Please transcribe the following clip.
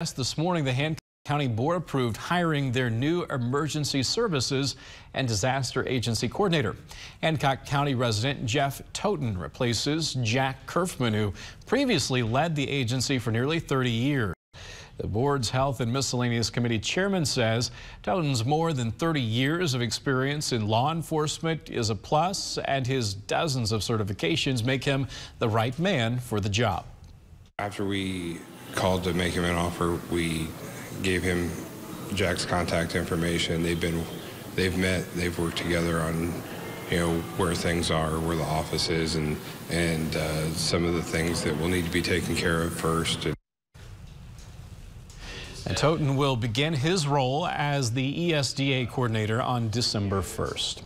This morning, the Hancock County Board approved hiring their new emergency services and disaster agency coordinator. Hancock County resident Jeff Totten replaces Jack Curfman, who previously led the agency for nearly 30 years. The board's Health and Miscellaneous Committee chairman says Totten's more than 30 years of experience in law enforcement is a plus, and his dozens of certifications make him the right man for the job. After we called to make him an offer, we gave him Jack's contact information. They've been, they've met, they've worked together on, you know, where things are, where the office is, and and uh, some of the things that will need to be taken care of first. And Totten will begin his role as the ESDA coordinator on December 1st.